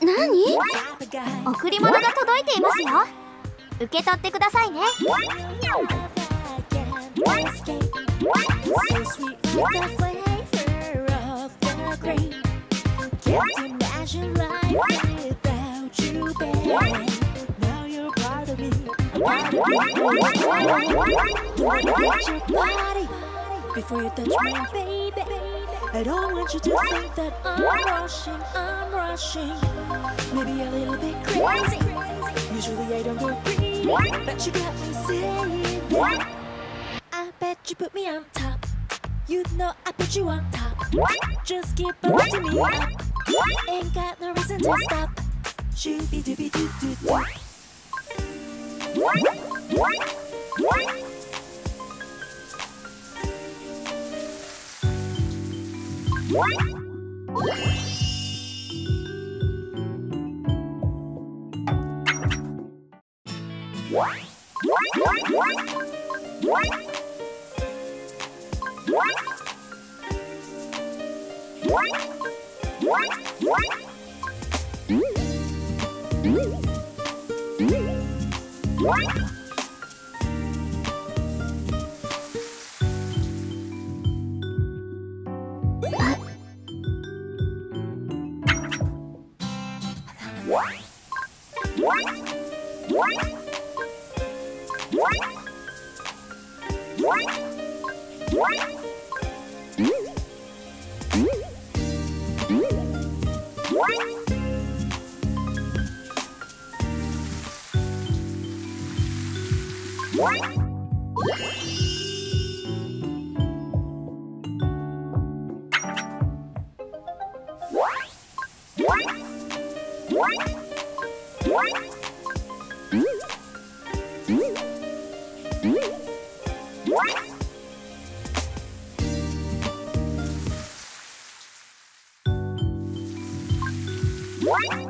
何？贈り物が届いていますよ。受け取ってくださいね I don't want you to think that I'm rushing, I'm rushing. Maybe a little bit crazy. Usually I don't go crazy, but you got me saying that. I bet you put me on top. You know I put you on top. Just keep on me up. Ain't got no reason to stop. Shooby dooby doo doo doo. What? What? What?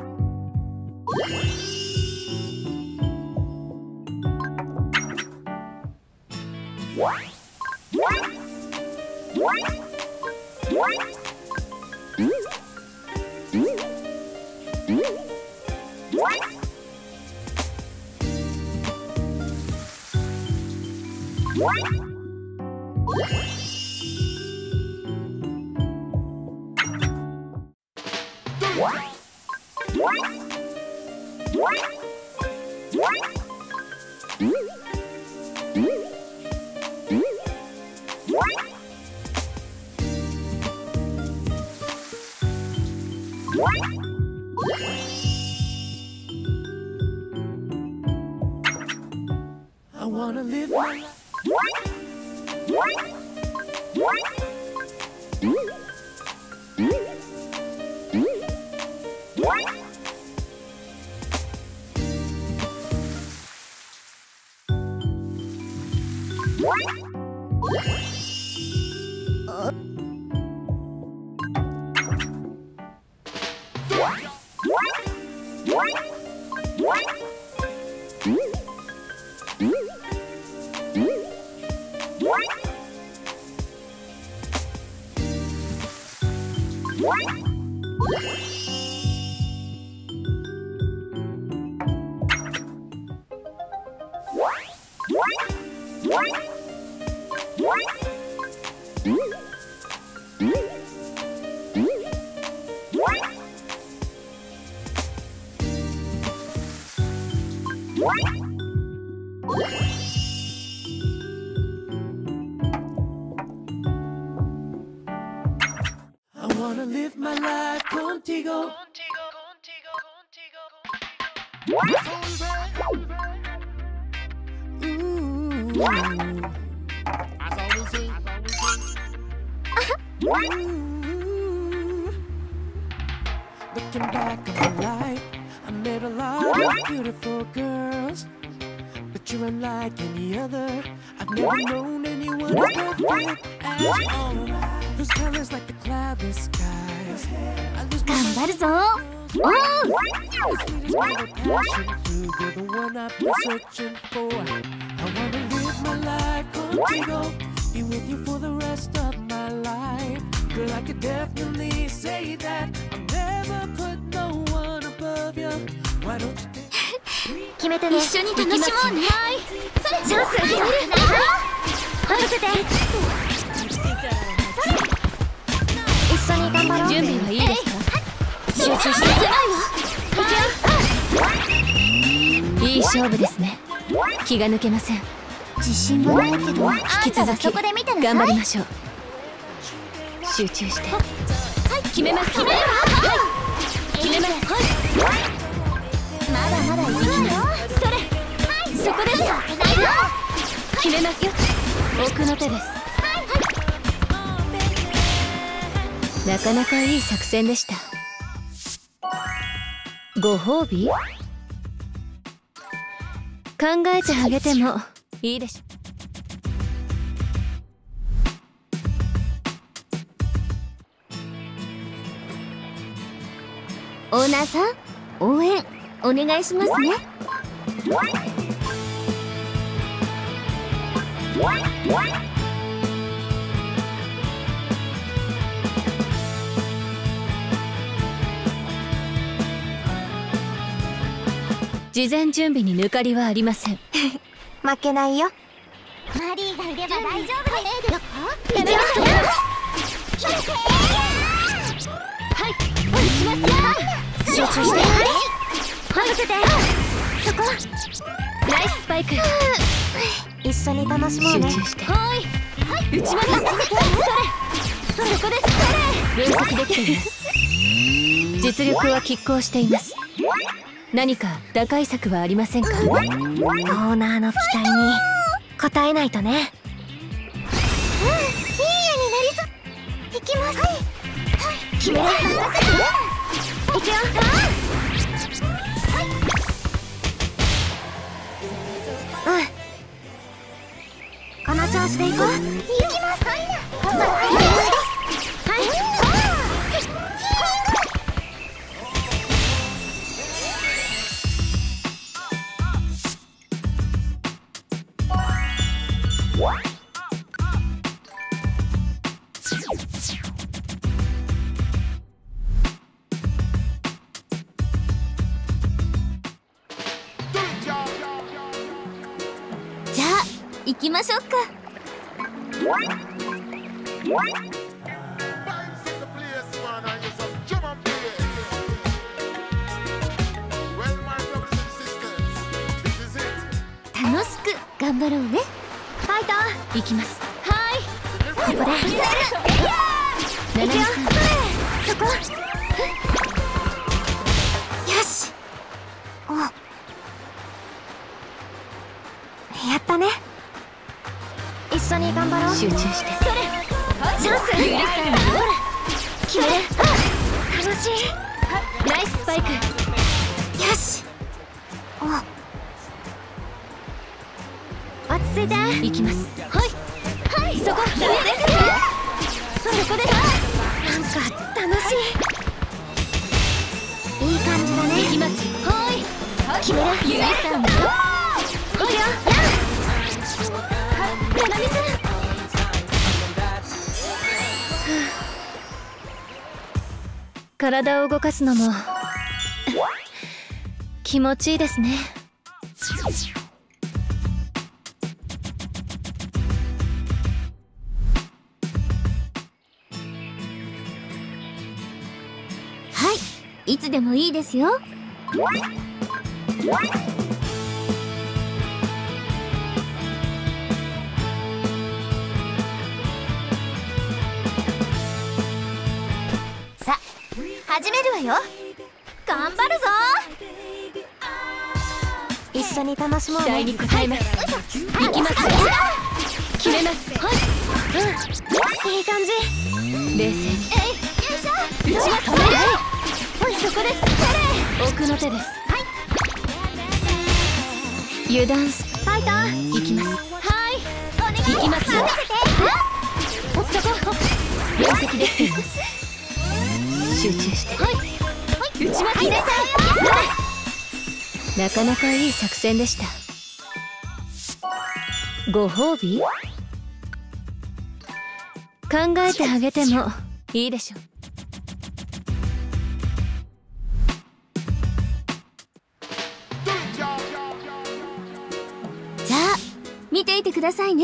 Wanna live my life. I wanna live my life contigo. Ooh. Ooh. Looking back on my life, met a lot of beautiful girls, but you're unlike any other. I've never known anyone as perfect as you are. Whose colors like the cloudless skies. I lose my Oh! You're the one I've been searching for. I wanna live my life contigo. Be with you for the rest of my life. Girl, I could definitely say that. I'm 決めてね一緒に楽しもうね。はいチャンスあげる任せて一緒に頑張ろう。準備はいいですか？集中していいい勝負ですね。気が抜けません。自信はないけど引き続き。頑張りましょう。集中して。決めます。決めはい。決めます。はいまだまだいきますそれはいそこです決めますよ奥の手ですなかなかいい作戦でしたご褒美考えてあげてもいいでしょオーナーさん応援お願いしますね。事前準備に抜かりはありません。負けないよ。マリーがいれば大丈夫です。よやめますはい。おしますよ。集中してはいせて。そこナイススパイク。一緒に楽しもうね。集中して。はい。打ちますそれ。そこです分析できています実力は拮抗しています何か打開策はありませんかオーナーの期待に応えないとねうんいい絵になりそういきますはい、はい、決めくよ調子でいこういきますじゃあ行きましょうか。楽しく頑張ろうね。ファイト行きます。はい。ここで。ナナミさんそこ。よし。お。やったね。一緒に頑張ろう集中してチャンス許さないほら決める。楽しいナイススパイクよしお落ち着いて行きますはいはいそこ上でそこでなんか楽しいいい感じだね行きますはい決めるゆいさんいくよななみさん体を動かすのも気持ちいいですね。はいいつでもいいですよ。始めるわよ。頑張るぞ。一緒に楽しもうね。に応えます。行きます決めますはい。うん。いい感じ。冷静。にえいよいしょ。打ちます。はいそこで。す奥の手です。はい油断す。ファイター。行きます。はい。お願い。行きますよ。そこ。分析できています集中して。はい。打ちます。ねなかなかい。い。作戦でしたご褒美考えてあげてもい。い。でしょ Do it, y'all. じゃあ見てい。てください。ね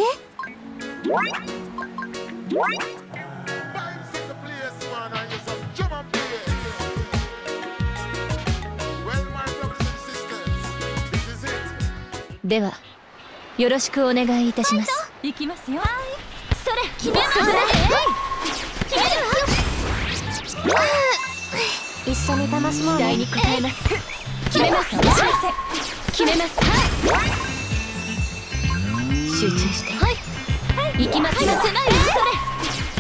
ではよろしくお願いいたします。い。きますよ。それ決めます。決めるわ一緒に楽しもう。ねに応えます。決めます。決めます。集中してはい行きます。よそれ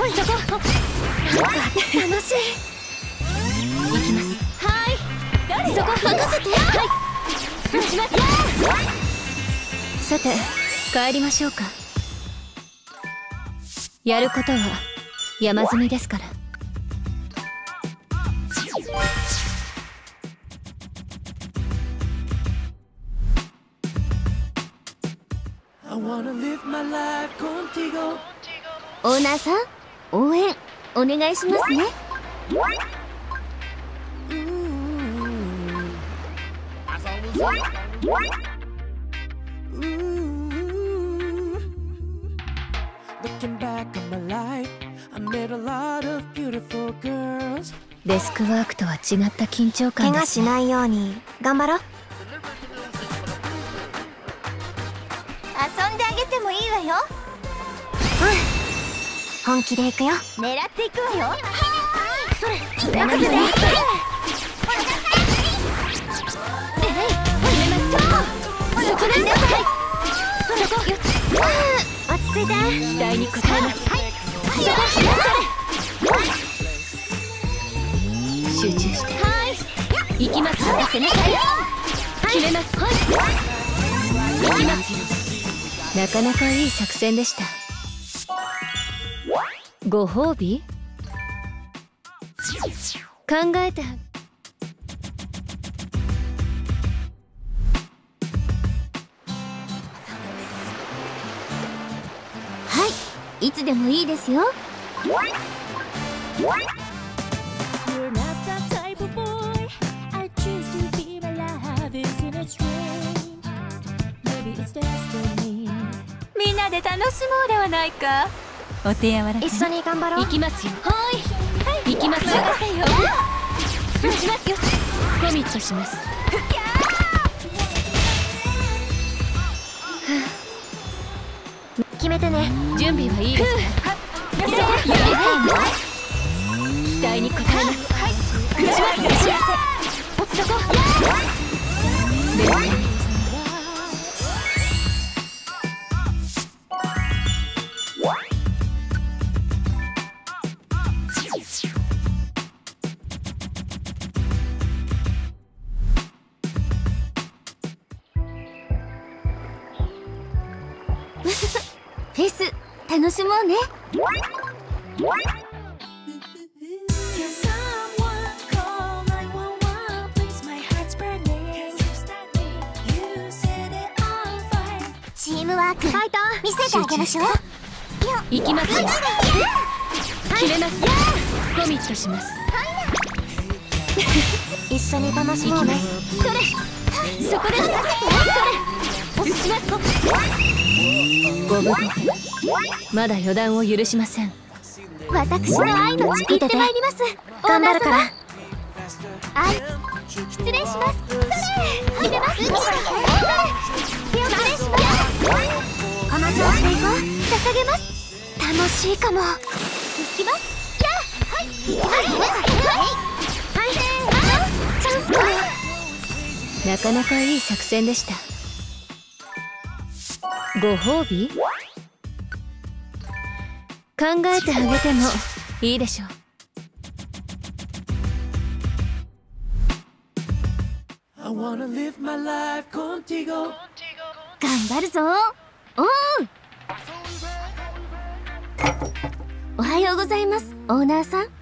そこ楽しい行きます。はいそこ任せてはい打ちますさて帰りましょうか。やることは山積みですから.オーナーさん応援お願いしますね。I was Ooh. Looking back on my life, I met a lot of beautiful girls. デスクワークとは違った緊張感怪我しですねないように頑張ろう。遊んであげてもいいわよ。うん本気で行くよ。狙っていくわよ。それ。任せてはい。行きます任せなかなかい。い。作戦でしたご褒美考えていつでもいいですよ。みんなで楽しもうではないか。お手柔らかに。一緒に頑張ろう。きますよ。はい。行きますよ。行きまします。決めてね。準備はいいですか期待に応えます打ちます落ちとこ冷静にフェス楽しもうね Can someone call 911? Please, my heart's burning. You set it on fire. チームワークファイト見せてあげましょう行きますよ決めますコミットします 一緒に楽しもうねそれそこですご無礼まだ予断を許しません。私の愛の地行って。まいります頑張るから。愛失礼します。それ。決めますそれ。手を失礼しますこの調子で行こう捧げます。楽しいかも。行きます。やあはい。行きますはい。はい。チャンスかもなかなかい。い。作戦でしたご褒美？考えてあげてもいいでしょう.頑張るぞ。おう。おはようございます。オーナーさん